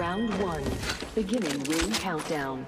Round one. Beginning ring countdown.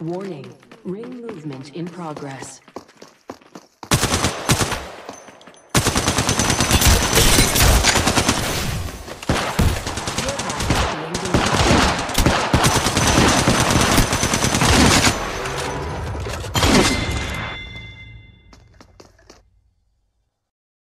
Warning. Ring movement in progress.